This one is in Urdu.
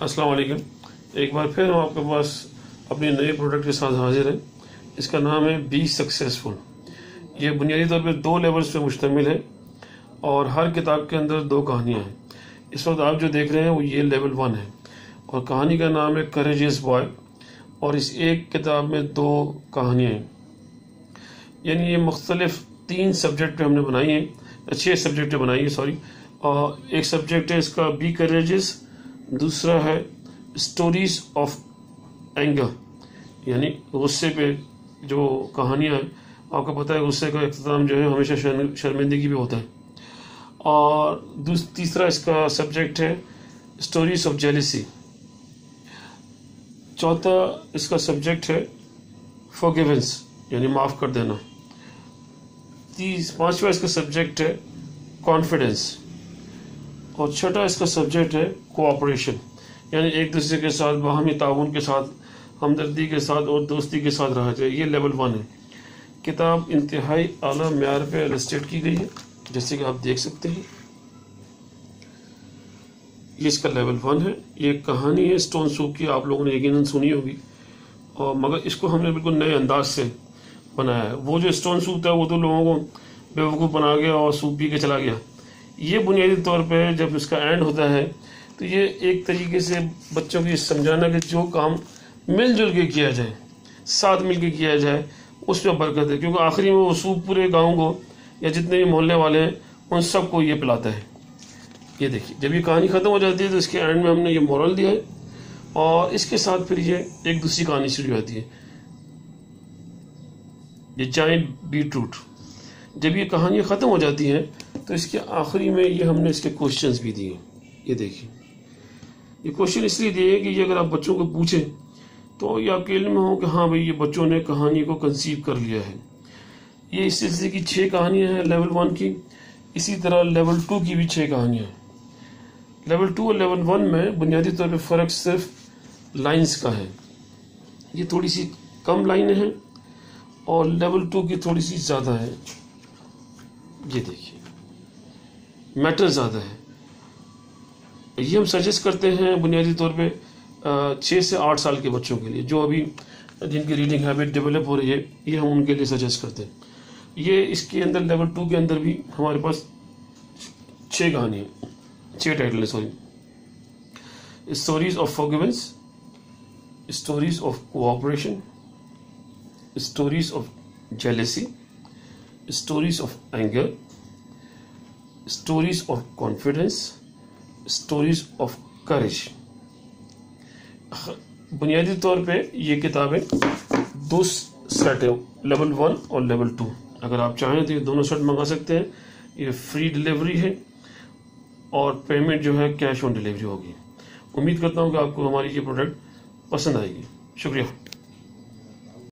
السلام علیکم۔ ایک بار پھر ہم آپ کے پاس اپنے نئے پروڈکٹ کے ساتھ حاضر ہیں۔ اس کا نام ہے بی سکسیزفل یہ بنیادی طور پہ دو لیولز پہ مشتمل ہے اور ہر کتاب کے اندر دو کہانیاں ہیں۔ اس وقت آپ جو دیکھ رہے ہیں وہ یہ لیول ون ہے۔ اور کہانی کا نام ہے کریجیس بوائے اور اس ایک کتاب میں دو کہانیاں ہیں۔ یعنی یہ مختلف تین سبجیکٹ پہ ہم نے بنائی ہیں۔ چھ سبجیکٹ بنائی ہیں سوری اور ایک سبجیکٹ ہے اس کا بی کریجز دوسرا ہے اسٹوریز آف اینگر یعنی غصے پہ جو کہانیاں ہیں، آپ کو پتہ ہے غصے کا اختتام جو ہے ہمیشہ شرمندگی بھی ہوتا ہے۔ اور تیسرا اس کا سبجیکٹ ہے اسٹوریز آف جیلیسی چوتھا اس کا سبجیکٹ ہے فوگیونس یعنی معاف کر دینا۔ تیس، پانچواں اس کا سبجیکٹ ہے کانفیڈنس اور چھٹا اس کا سبجیکٹ ہے کوآپریشن۔ یعنی ایک دوسرے کے ساتھ باہمی تعاون کے ساتھ، ہمدردی کے ساتھ اور دوستی کے ساتھ رہا جائے، یہ لیول ون ہے۔ کتاب انتہائی اعلیٰ معیار پہ السٹیٹ کی گئی ہے، جیسے کہ آپ دیکھ سکتے ہیں۔ یہ اس کا لیول ون ہے۔ یہ ایک کہانی ہے، اسٹون سوپ کی، آپ لوگوں نے یقیناً سنی ہوگی۔ اور مگر اس کو ہم نے بالکل نئے انداز سے بنایا ہے۔ وہ جو اسٹون سوپ تھا، وہ تو لوگوں کو بیوقوف بنا گیا اور سوپ پی کے چلا گیا۔ یہ بنیادی طور پہ جب اس کا اینڈ ہوتا ہے، تو یہ ایک طریقے سے بچوں کو یہ سمجھانا کہ جو کام مل جل کے کیا جائے، ساتھ مل کے کیا جائے، اس میں برکت ہے۔ کیونکہ آخری میں وہ سوپ پورے گاؤں کو یا جتنے بھی محلے والے ہیں، ان سب کو یہ پلاتا ہے۔ یہ دیکھیے، جب یہ کہانی ختم ہو جاتی ہے، تو اس کے اینڈ میں ہم نے یہ مورل دیا ہے، اور اس کے ساتھ پھر یہ ایک دوسری کہانی شروع ہوتی ہے۔ یہ جائنٹ بیٹ روٹ جب یہ کہانیاں ختم ہو جاتی ہیں تو اس کے آخری میں یہ ہم نے اس کے کوشچنز بھی دیے۔ یہ دیکھیں۔ یہ کوشچن اس لیے دیے کہ یہ اگر آپ بچوں کو پوچھیں، تو یہ آپ کے علم میں ہو کہ ہاں بھئی یہ بچوں نے کہانی کو کنسیو کر لیا ہے۔ یہ اس سلسلے کی چھ کہانیاں ہیں لیول ون کی۔ اسی طرح لیول ٹو کی بھی چھ کہانیاں ہیں۔ لیول ٹو اور لیول ون میں بنیادی طور پہ فرق صرف لائنز کا ہے۔ یہ تھوڑی سی کم لائنیں ہیں اور لیول ٹو کی تھوڑی سی زیادہ ہے یہ دیکھیے میٹر زیادہ ہے یہ ہم سجیسٹ کرتے ہیں بنیادی طور پہ چھ سے آٹھ سال کے بچوں کے لیے، جو ابھی جن کی ریڈنگ ہیبٹ ڈیولپ ہو رہی ہے، یہ ہم ان کے لیے سجیسٹ کرتے ہیں۔ یہ اس کے اندر لیول ٹو کے اندر بھی ہمارے پاس چھ کہانی ہیں۔ چھ ٹائٹل ہے sorry stories of forgiveness stories of cooperation stories of jealousy stories of anger stories of confidence stories of courage بنیادی طور پہ یہ کتابیں دو سیٹ ہیں لیول ون اور لیول ٹو اگر آپ چاہیں تو یہ دونوں سیٹ منگا سکتے ہیں۔ یہ فری ڈلیوری ہے اور پیمنٹ جو ہے کیش آن ڈلیوری ہوگی۔ امید کرتا ہوں کہ آپ کو ہماری یہ پروڈکٹ پسند آئے گی۔ شکریہ۔